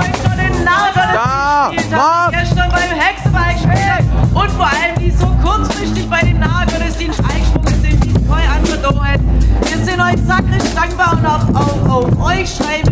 schon in Lava. Da, Mann. Gestern beim Hexenbeispiel. Und vor allem, die so kurzfristig bei den Nahgottesdienst eingesprungen sind, die voll angedauert. Wir sind euch sakrisch dankbar und auch auf, auf euch schreiben